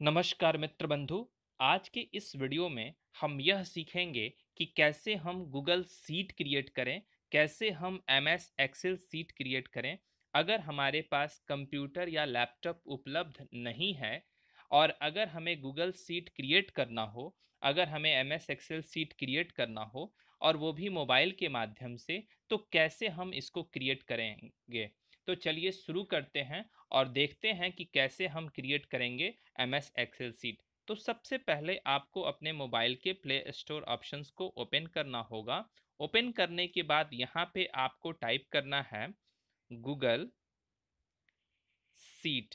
नमस्कार मित्र बंधु, आज के इस वीडियो में हम यह सीखेंगे कि कैसे हम गूगल सीट क्रिएट करें, कैसे हम M S Excel sheet create करें, अगर हमारे पास कंप्यूटर या लैपटॉप उपलब्ध नहीं है और अगर हमें गूगल सीट क्रिएट करना हो, अगर हमें M S Excel sheet create करना हो और वो भी मोबाइल के माध्यम से तो कैसे हम इसको क्रिएट करेंगे? तो चलिए शुरू करते हैं और देखते हैं कि कैसे हम क्रिएट करेंगे एम एस एक्सेल सीट तो सबसे पहले आपको अपने मोबाइल के प्ले स्टोर ऑप्शंस को ओपन करना होगा। ओपन करने के बाद यहाँ पे आपको टाइप करना है गूगल सीट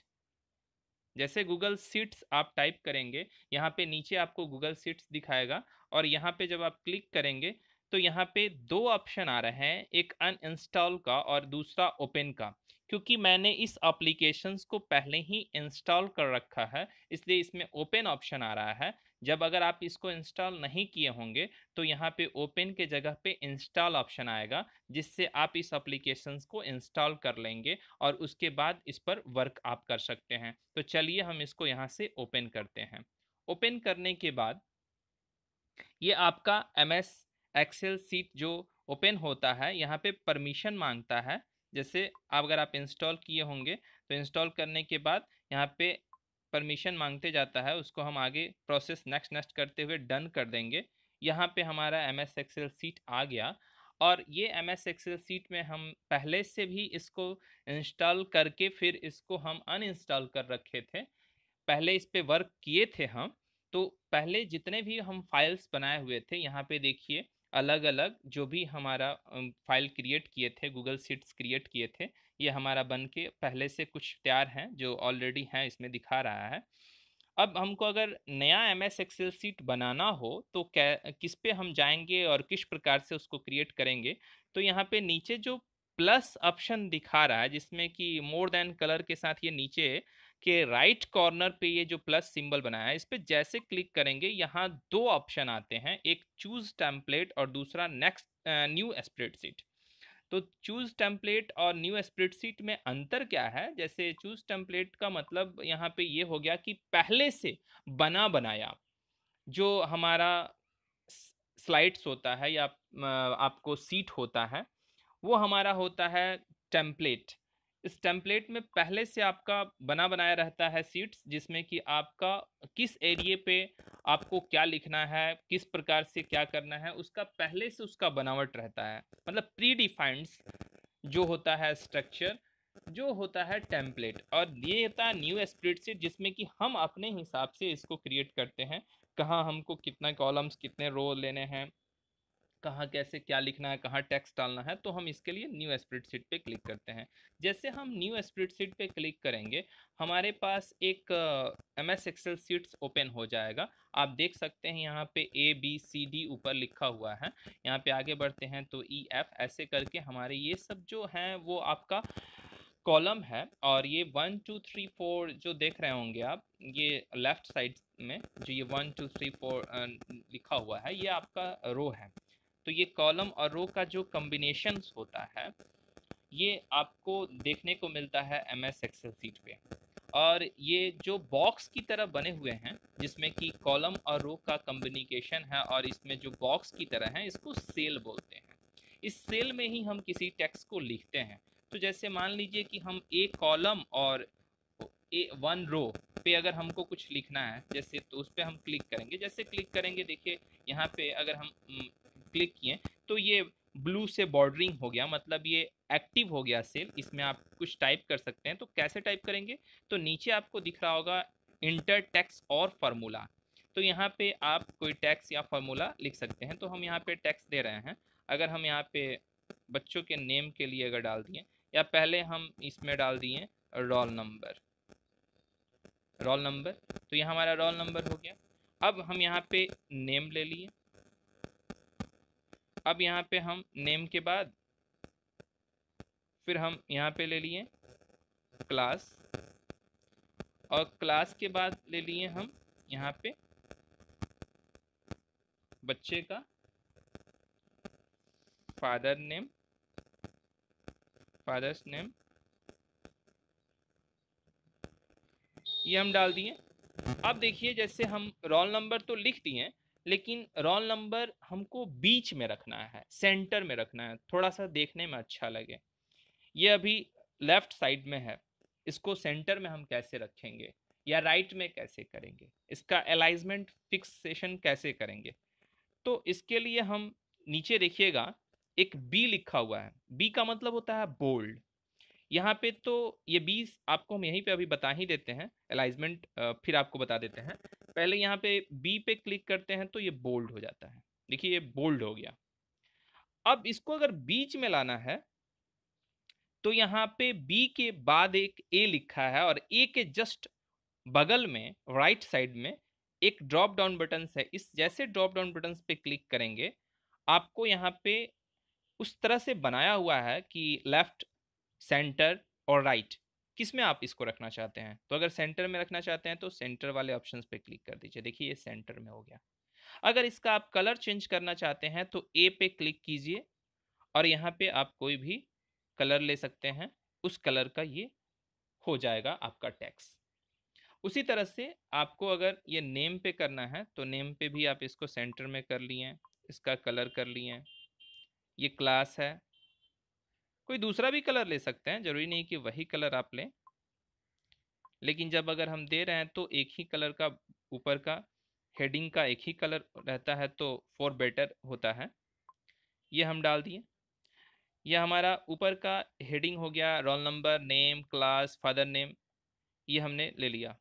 जैसे गूगल सीट्स आप टाइप करेंगे, यहाँ पे नीचे आपको गूगल सीट्स दिखाएगा और यहाँ पे जब आप क्लिक करेंगे तो यहाँ पे दो ऑप्शन आ रहे हैं, एक अनइंस्टॉल का और दूसरा ओपन का, क्योंकि मैंने इस एप्लीकेशंस को पहले ही इंस्टॉल कर रखा है, इसलिए इसमें ओपन ऑप्शन आ रहा है। जब अगर आप इसको इंस्टॉल नहीं किए होंगे तो यहाँ पे ओपन के जगह पे इंस्टॉल ऑप्शन आएगा, जिससे आप इस एप्लीकेशंस को इंस्टॉल कर लेंगे और उसके बाद इस पर वर्क आप कर सकते हैं। तो चलिए हम इसको यहाँ से ओपन करते हैं। ओपन करने के बाद ये आपका एम एस एक्सेल सीट जो ओपन होता है, यहाँ पे परमिशन माँगता है। जैसे अगर आप इंस्टॉल किए होंगे तो इंस्टॉल करने के बाद यहाँ पे परमिशन मांगते जाता है, उसको हम आगे प्रोसेस नेक्स्ट नेक्स्ट करते हुए डन कर देंगे। यहाँ पे हमारा एम एस एक्सेल सीट आ गया और ये एम एस एक्सेल सीट में हम पहले से भी इसको इंस्टॉल करके फिर इसको हम अनइंस्टॉल कर रखे थे। पहले इस पर वर्क किए थे हम तो पहले जितने भी हम फाइल्स बनाए हुए थे, यहाँ पे देखिए अलग अलग जो भी हमारा फ़ाइल क्रिएट किए थे, गूगल सीट्स क्रिएट किए थे, ये हमारा बन के पहले से कुछ तैयार हैं, जो ऑलरेडी हैं, इसमें दिखा रहा है। अब हमको अगर नया एम एस एक्सेल सीट बनाना हो तो कै, किस पे हम जाएँगे और किस प्रकार से उसको क्रिएट करेंगे तो यहाँ पे नीचे जो प्लस ऑप्शन दिखा रहा है, जिसमें कि मोर देन कलर के साथ ये नीचे के राइट कॉर्नर पे ये जो प्लस सिंबल बनाया है इस पर जैसे क्लिक करेंगे, यहाँ दो ऑप्शन आते हैं, एक चूज़ टेम्पलेट और दूसरा नेक्स्ट न्यू स्प्रेड सीट तो चूज़ टेम्पलेट और न्यू स्प्रेड सीट में अंतर क्या है? जैसे चूज़ टेम्पलेट का मतलब यहाँ पे ये हो गया कि पहले से बना बनाया जो हमारा स्लाइड्स होता है या आपको सीट होता है, वो हमारा होता है टेम्पलेट इस टेम्पलेट में पहले से आपका बना बनाया रहता है सीट्स, जिसमें कि आपका किस एरिए पे आपको क्या लिखना है, किस प्रकार से क्या करना है, उसका पहले से उसका बनावट रहता है। मतलब प्री डिफाइंड जो होता है स्ट्रक्चर जो होता है टेम्पलेट और ये होता है न्यू स्प्रेडशीट जिसमें कि हम अपने हिसाब से इसको क्रिएट करते हैं, कहाँ हमको कितना कॉलम्स कितने रो लेने हैं कहाँ कैसे क्या लिखना है, कहाँ टेक्स्ट डालना है तो हम इसके लिए न्यू स्प्रिट स्प्रेडशीट पर क्लिक करते हैं। जैसे हम न्यू स्प्रिट स्प्रेडशीट पर क्लिक करेंगे, हमारे पास एक M S Excel sheets open हो जाएगा। आप देख सकते हैं यहाँ पे ए, बी, सी, डी ऊपर लिखा हुआ है। यहाँ पे आगे बढ़ते हैं तो ई, एफ़, ऐसे करके हमारे ये सब जो हैं, वो आपका कॉलम है और ये वन, टू, थ्री, फोर जो देख रहे होंगे आप, ये लेफ़्ट साइड में जो ये वन, टू, थ्री, फोर लिखा हुआ है, ये आपका रो है। तो ये कॉलम और रो का जो कम्बिनेशन होता है, ये आपको देखने को मिलता है एम एस एक्सेल सीट पे। और ये जो बॉक्स की तरह बने हुए हैं, जिसमें कि कॉलम और रो का कम्बिनिकेशन है और इसमें जो बॉक्स की तरह है, इसको सेल बोलते हैं। इस सेल में ही हम किसी टेक्स्ट को लिखते हैं। तो जैसे मान लीजिए कि हम एक कॉलम और ए वन रो पे अगर हमको कुछ लिखना है, जैसे तो उस पर हम क्लिक करेंगे। जैसे क्लिक करेंगे, देखिए, यहाँ पे अगर हम क्लिक किए तो ये ब्लू से बॉर्डरिंग हो गया मतलब ये एक्टिव हो गया सेल, इसमें आप कुछ टाइप कर सकते हैं। तो कैसे टाइप करेंगे? तो नीचे आपको दिख रहा होगा इंटर टैक्स और फार्मूला। तो यहाँ पे आप कोई टैक्स या फार्मूला लिख सकते हैं। तो हम यहाँ पे टैक्स दे रहे हैं। अगर हम यहाँ पे बच्चों के नेम के लिए अगर डाल दिए, या पहले हम इसमें डाल दिए रोल नंबर। रोल नंबर तो ये हमारा रोल नंबर हो गया। अब हम यहाँ पे नेम ले लिए। अब यहाँ पे हम नेम के बाद फिर हम यहाँ पे ले लिए क्लास और क्लास के बाद ले लिए हम यहाँ पे बच्चे का फादर नेम फादर्स नेम ये हम डाल दिए। अब देखिए जैसे हम रोल नंबर तो लिख दिए लेकिन रोल नंबर हमको बीच में रखना है सेंटर में रखना है थोड़ा सा देखने में अच्छा लगे। ये अभी लेफ़्ट साइड में है, इसको सेंटर में हम कैसे रखेंगे या राइट में कैसे करेंगे? इसका अलाइजमेंट फिक्सेशन कैसे करेंगे? तो इसके लिए हम नीचे देखिएगा, एक बी लिखा हुआ है। बी का मतलब होता है बोल्ड यहाँ पे तो ये बी आपको हम यहीं पे अभी बता ही देते हैं अलाइजमेंट फिर आपको बता देते हैं। पहले यहाँ पे बी पे क्लिक करते हैं तो ये बोल्ड हो जाता है। देखिए, ये बोल्ड हो गया। अब इसको अगर बीच में लाना है तो यहाँ पे बी के बाद एक ए लिखा है और ए के जस्ट बगल में राइट साइड में एक ड्रॉप डाउन बटन है। इस जैसे ड्रॉप डाउन बटन पे क्लिक करेंगे, आपको यहाँ पे उस तरह से बनाया हुआ है कि लेफ़्ट सेंटर और राइट किसमें आप इसको रखना चाहते हैं? तो अगर सेंटर में रखना चाहते हैं तो सेंटर वाले ऑप्शंस पे क्लिक कर दीजिए। देखिए, ये सेंटर में हो गया। अगर इसका आप कलर चेंज करना चाहते हैं तो ए पे क्लिक कीजिए और यहाँ पे आप कोई भी कलर ले सकते हैं। उस कलर का ये हो जाएगा आपका टैक्स। उसी तरह से आपको अगर ये नेम पे करना है तो नेम पे भी आप इसको सेंटर में कर लिए इसका कलर कर लिए ये क्लास है कोई दूसरा भी कलर ले सकते हैं, ज़रूरी नहीं कि वही कलर आप लें। लेकिन जब अगर हम दे रहे हैं तो एक ही कलर का, ऊपर का, हेडिंग का एक ही कलर रहता है तो फॉर बेटर होता है। ये हम डाल दिए। यह हमारा ऊपर का हेडिंग हो गया, roll number, name, class, father name, ये हमने ले लिया।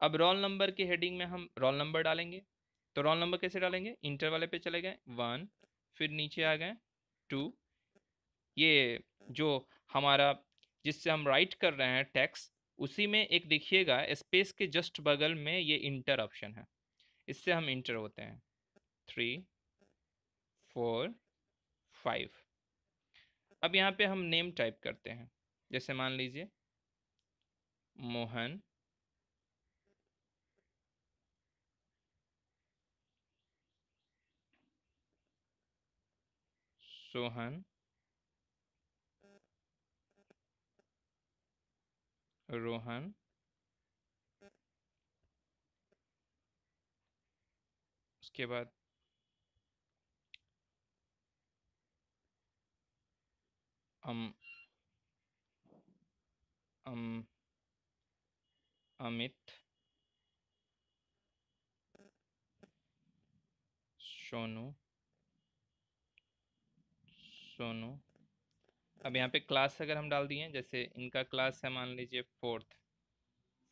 अब रोल नंबर के हेडिंग में हम रोल नंबर डालेंगे। तो रोल नंबर कैसे डालेंगे? इंटर वाले पे चले गए। वन, फिर नीचे आ गए। टू ये जो हमारा, जिससे हम राइट कर रहे हैं टैक्स उसी में एक देखिएगा स्पेस के जस्ट बगल में ये इंटर ऑप्शन है। इससे हम इंटर होते हैं। थ्री फोर फाइव अब यहाँ पे हम नेम टाइप करते हैं। जैसे मान लीजिए, मोहन, सोहन रोहन। उसके बाद अम अम अमित सोनू सोनू। अब यहाँ पे क्लास अगर हम डाल दिए, जैसे इनका क्लास है मान लीजिए फोर्थ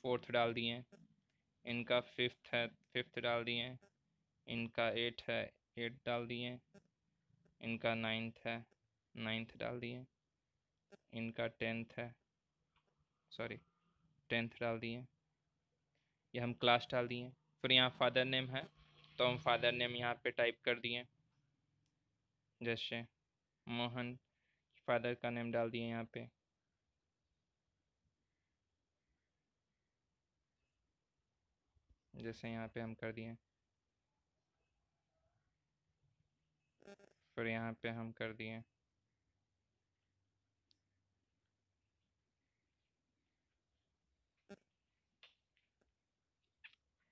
फोर्थ डाल दिए, इनका फिफ्थ है फिफ्थ डाल दिए, इनका एट है एट डाल दिए, इनका नाइन्थ है नाइन्थ डाल दिए, इनका टेंथ है सॉरी टेंथ डाल दिए, ये हम क्लास डाल दिए। फिर यहाँ फादर नेम है तो हम फादर नेम यहाँ पे टाइप कर दिए, जैसे मोहन फादर का नेम डाल दिए यहाँ पे। जैसे यहाँ पे हम कर दिए। फिर यहाँ पे हम कर दिए।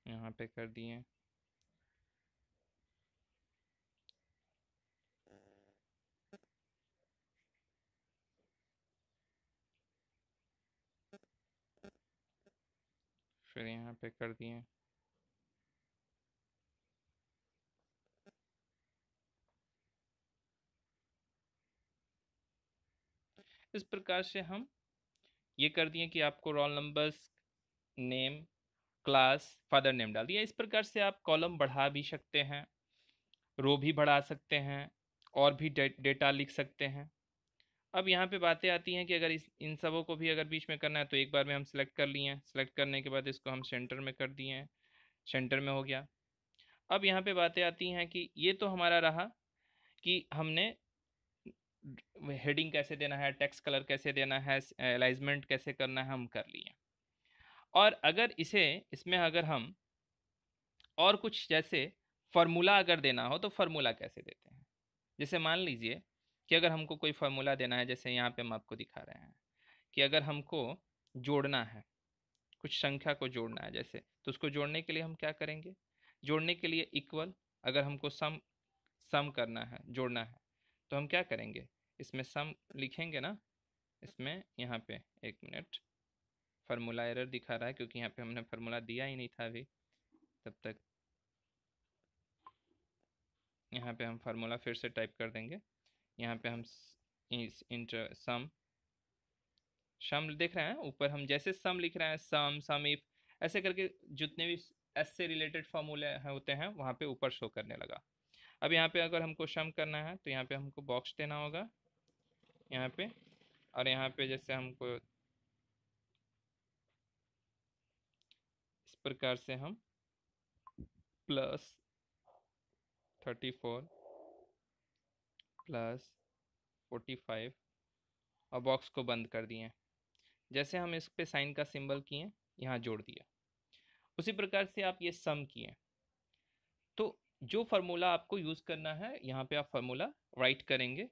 यहाँ पे कर दिए। फिर यहाँ पे कर दिए। इस प्रकार से हम ये कर दिए कि आपको roll numbers name class father name डाल दिया। इस प्रकार से आप कॉलम बढ़ा भी सकते हैं रो भी बढ़ा सकते हैं, और भी डेटा लिख सकते हैं। अब यहाँ पे बातें आती हैं कि अगर इस, इन सबों को भी अगर बीच में करना है तो एक बार में हम सेलेक्ट कर लिए हैं। सेलेक्ट करने के बाद इसको हम सेंटर में कर दिए हैं। सेंटर में हो गया। अब यहाँ पे बातें आती हैं कि ये तो हमारा रहा कि हमने हेडिंग कैसे देना है टेक्स्ट कलर कैसे देना है एलाइजमेंट कैसे करना है, हम कर लिए और अगर इसे, इसमें अगर हम और कुछ जैसे फार्मूला अगर देना हो तो फार्मूला कैसे देते हैं? जैसे मान लीजिए कि अगर हमको कोई फार्मूला देना है, जैसे यहाँ पे हम आपको दिखा रहे हैं, कि अगर हमको जोड़ना है, कुछ संख्या को जोड़ना है, जैसे तो उसको जोड़ने के लिए हम क्या करेंगे? जोड़ने के लिए इक्वल अगर हमको सम सम करना है, जोड़ना है तो हम क्या करेंगे? इसमें सम लिखेंगे ना, इसमें यहाँ पे एक मिनट फार्मूला एरर दिखा रहा है, क्योंकि यहाँ पे हमने फार्मूला दिया ही नहीं था अभी, तब तक, यहाँ पे हम फार्मूला फिर से टाइप कर देंगे। यहाँ पे हम इस इंटर, सम सम देख रहे हैं। ऊपर हम जैसे सम लिख रहे हैं, सम सम इफ़ ऐसे करके जितने भी एस से रिलेटेड फार्मूले होते हैं, वहाँ पे ऊपर शो करने लगा। अब यहाँ पे अगर हमको सम करना है तो यहाँ पे हमको बॉक्स देना होगा। यहाँ पे, और यहाँ पे जैसे हमको इस प्रकार से हम plus thirty four plus forty five और बॉक्स को बंद कर दिए जैसे हम इस पे साइन का सिंबल किए यहाँ जोड़ दिया। उसी प्रकार से आप ये सम किए तो जो फार्मूला आपको यूज़ करना है, यहाँ पे आप फार्मूला राइट करेंगे,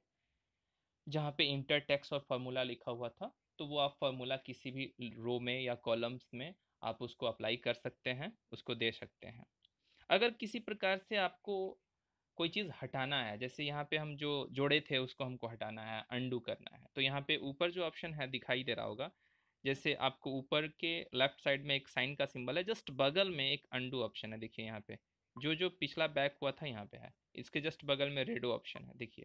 जहाँ पे इंटर टेक्स और फार्मूला लिखा हुआ था तो वो आप फार्मूला किसी भी रो में या कॉलम्स में आप उसको अप्लाई कर सकते हैं, उसको दे सकते हैं। अगर किसी प्रकार से आपको कोई चीज़ हटाना है, जैसे यहाँ पे हम जो जोड़े थे उसको हमको हटाना है अंडू करना है तो यहाँ पे ऊपर जो ऑप्शन है दिखाई दे रहा होगा, जैसे आपको ऊपर के लेफ़्ट साइड में एक साइन का सिंबल है जस्ट बगल में एक अंडू ऑप्शन है, देखिए यहाँ पे, जो जो पिछला बैक हुआ था यहाँ पे है, इसके जस्ट बगल में रेडो ऑप्शन है, देखिए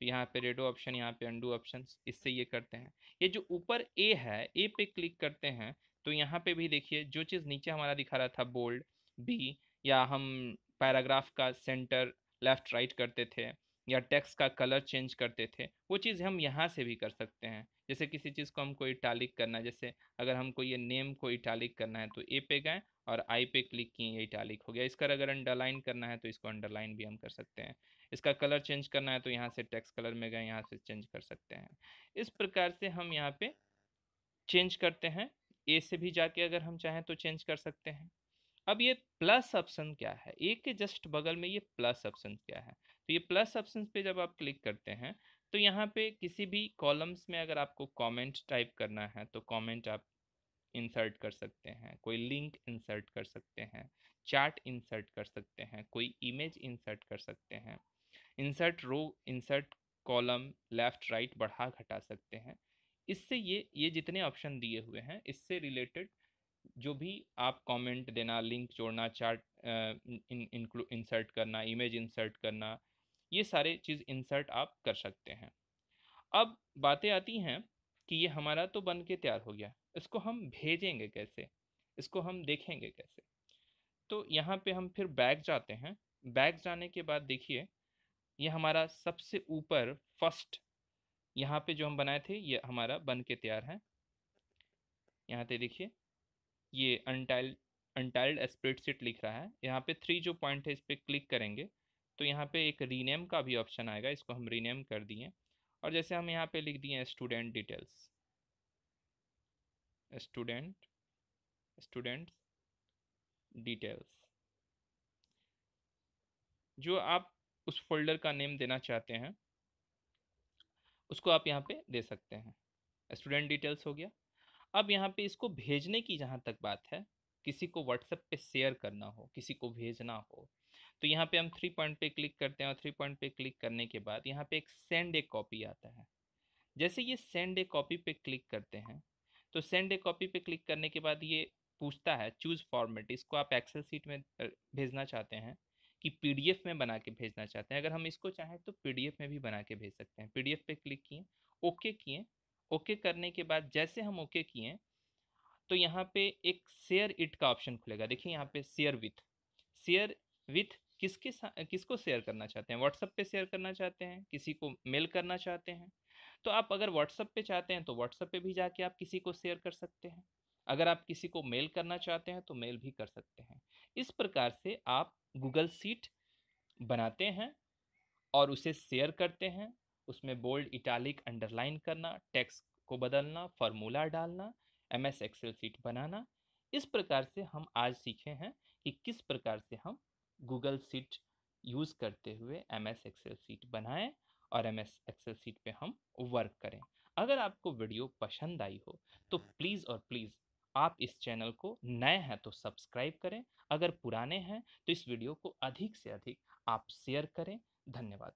तो यहाँ पे रेडो ऑप्शन यहाँ पे अंडू ऑप्शन इससे ये करते हैं, ये जो ऊपर ए है ए पे क्लिक करते हैं तो यहाँ पे भी देखिए, जो चीज़ नीचे हमारा दिखा रहा था बोल्ड बी या हम पैराग्राफ का सेंटर लेफ़्ट राइट करते थे या टेक्स्ट का कलर चेंज करते थे, वो चीज़ हम यहाँ से भी कर सकते हैं। जैसे किसी चीज़ को हमको इटालिक करना है, जैसे अगर हमको ये नेम को इटालिक करना है तो ए पे गए और आई पे क्लिक किए, ये इटालिक हो गया। इसका अगर अंडरलाइन करना है तो इसको अंडरलाइन भी हम कर सकते हैं। इसका कलर चेंज करना है तो यहाँ से टेक्स्ट कलर में गए, यहाँ से चेंज कर सकते हैं। इस प्रकार से हम यहाँ पे चेंज करते हैं। ए से भी जाके अगर हम चाहें तो चेंज कर सकते हैं। अब ये प्लस ऑप्शन क्या है? ए के जस्ट बगल में ये प्लस ऑप्शन क्या है? तो ये प्लस ऑप्शन पे जब आप क्लिक करते हैं तो यहाँ पे किसी भी कॉलम्स में अगर आपको कमेंट टाइप करना है तो कमेंट आप इंसर्ट कर सकते हैं, कोई लिंक इंसर्ट कर सकते हैं चार्ट इंसर्ट कर सकते हैं, कोई इमेज इंसर्ट कर सकते हैं, insert row, insert column left, right बढ़ा घटा सकते हैं। इससे ये ये जितने ऑप्शन दिए हुए हैं, इससे रिलेटेड जो भी आप कमेंट देना लिंक जोड़ना चार्ट इंसर्ट करना इमेज इंसर्ट करना, ये सारे चीज़ इंसर्ट आप कर सकते हैं। अब बातें आती हैं कि ये हमारा तो बन के तैयार हो गया, इसको हम भेजेंगे कैसे? इसको हम देखेंगे कैसे? तो यहाँ पे हम फिर बैग जाते हैं। बैग जाने के बाद देखिए, ये हमारा सबसे ऊपर फ़र्स्ट यहाँ पे जो हम बनाए थे, ये हमारा बन के तैयार है। यहाँ पे देखिए। ये अनटाइल्ड अनटाइल्ड स्प्रेडशीट लिख रहा है। यहाँ पे थ्री जो पॉइंट है, इस पर क्लिक करेंगे तो यहाँ पे एक रीनेम का भी ऑप्शन आएगा, इसको हम रीनेम कर दिए। और जैसे हम यहाँ पे लिख दिए student details student student details जो आप उस फोल्डर का नेम देना चाहते हैं, उसको आप यहाँ पे दे सकते हैं। स्टूडेंट डिटेल्स हो गया। अब यहाँ पे इसको भेजने की जहाँ तक बात है, किसी को व्हाट्सएप पे शेयर करना हो, किसी को भेजना हो तो यहाँ पे हम थ्री पॉइंट पे क्लिक करते हैं और थ्री पॉइंट पे क्लिक करने के बाद यहाँ पे एक सेंड ए कॉपी आता है। जैसे ये सेंड ए कॉपी पे क्लिक करते हैं तो सेंड ए कॉपी पे क्लिक करने के बाद ये पूछता है चूज़ फॉर्मेट इसको आप एक्सेल सीट में भेजना चाहते हैं कि पीडीएफ में बना के भेजना चाहते हैं। अगर हम इसको चाहें तो पीडीएफ में भी बना के भेज सकते हैं। पीडीएफ पे क्लिक किए ओके किए ओके करने के बाद जैसे हम ओके किए तो यहाँ पे एक शेयर इट का ऑप्शन खुलेगा। देखिए यहाँ पे शेयर विथ। शेयर विथ किसके किसको शेयर करना चाहते हैं? व्हाट्सअप पे शेयर करना चाहते हैं? किसी को मेल करना चाहते हैं? तो आप अगर व्हाट्सअप पे चाहते हैं तो व्हाट्सअप पे भी जाके आप किसी को शेयर कर सकते हैं। अगर आप किसी को मेल करना चाहते हैं तो मेल भी कर सकते हैं। इस प्रकार से आप गूगल सीट बनाते हैं और उसे शेयर करते हैं। उसमें बोल्ड इटालिक अंडरलाइन करना टेक्स्ट को बदलना फार्मूला डालना एम एस एक्सेल सीट बनाना। इस प्रकार से हम आज सीखे हैं कि किस प्रकार से हम गूगल सीट यूज़ करते हुए एम एस एक्सेल सीट बनाएँ और एम एस एक्सेल सीट पे हम वर्क करें। अगर आपको वीडियो पसंद आई हो तो प्लीज़ और प्लीज़ आप इस चैनल को नए हैं तो सब्सक्राइब करें। अगर पुराने हैं तो इस वीडियो को अधिक से अधिक आप शेयर करें। धन्यवाद।